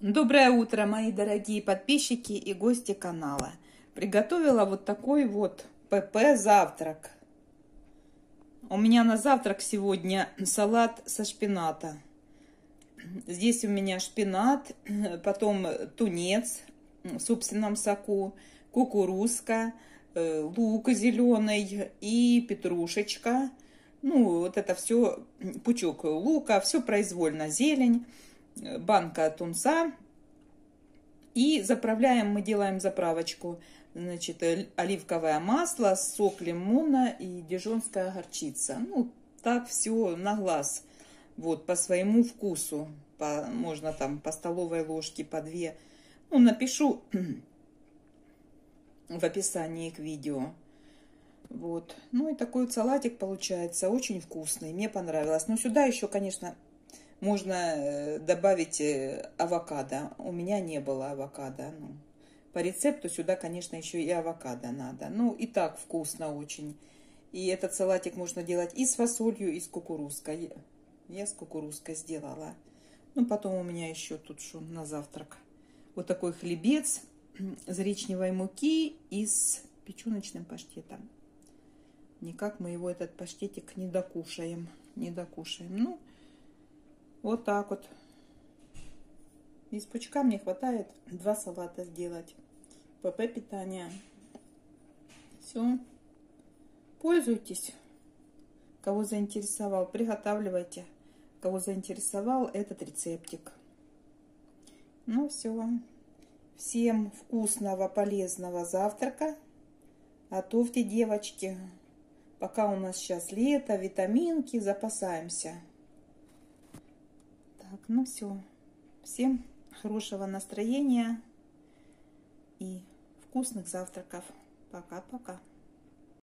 Доброе утро, мои дорогие подписчики и гости канала. Приготовила вот такой вот ПП завтрак. У меня на завтрак сегодня салат со шпината. Здесь у меня шпинат, потом тунец в собственном соку, кукурузка, э, лук зеленый и петрушечка. Ну, вот это все, пучок лука, все произвольно, зелень банка тунца. И заправляем, мы делаем заправочку, значит, оливковое масло, сок лимона и дижонская горчица. Ну, так все на глаз, вот, по своему вкусу. По, можно там по столовой ложке, по две. Ну, напишу в описании к видео. Вот. Ну и такой вот салатик получается, очень вкусный, мне понравилось. Но сюда еще, конечно, можно э, добавить э, авокадо. У меня не было авокадо. Ну, по рецепту сюда, конечно, еще и авокадо надо. Ну, и так вкусно очень. И этот салатик можно делать и с фасолью, и с кукурузкой. Я с кукурузкой сделала. Ну, потом у меня еще тут что на завтрак. Вот такой хлебец из речневой муки и с печеночным паштетом. Никак мы его, этот паштетик, не докушаем. Не докушаем. Ну, вот так вот. Из пучка мне хватает два салата сделать. ПП питание. Все. Пользуйтесь. Кого заинтересовал, приготавливайте. Кого заинтересовал этот рецептик. Ну все. Всем вкусного, полезного завтрака. Готовьте, девочки. Пока у нас сейчас лето, витаминки, запасаемся. Так, ну все. Всем хорошего настроения и вкусных завтраков. Пока-пока.